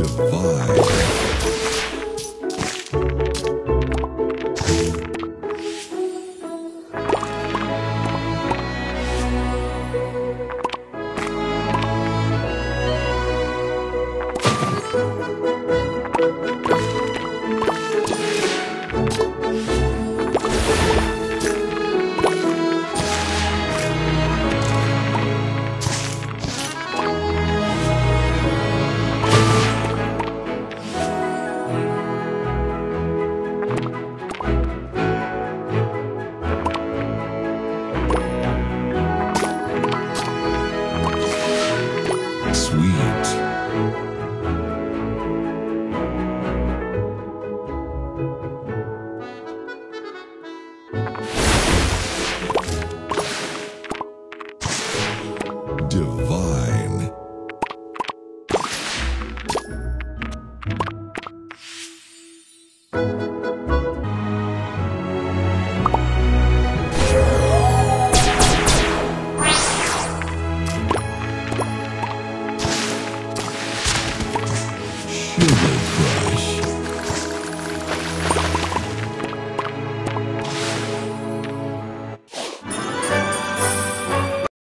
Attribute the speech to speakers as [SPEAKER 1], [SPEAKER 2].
[SPEAKER 1] Divide. Sweet. Divine.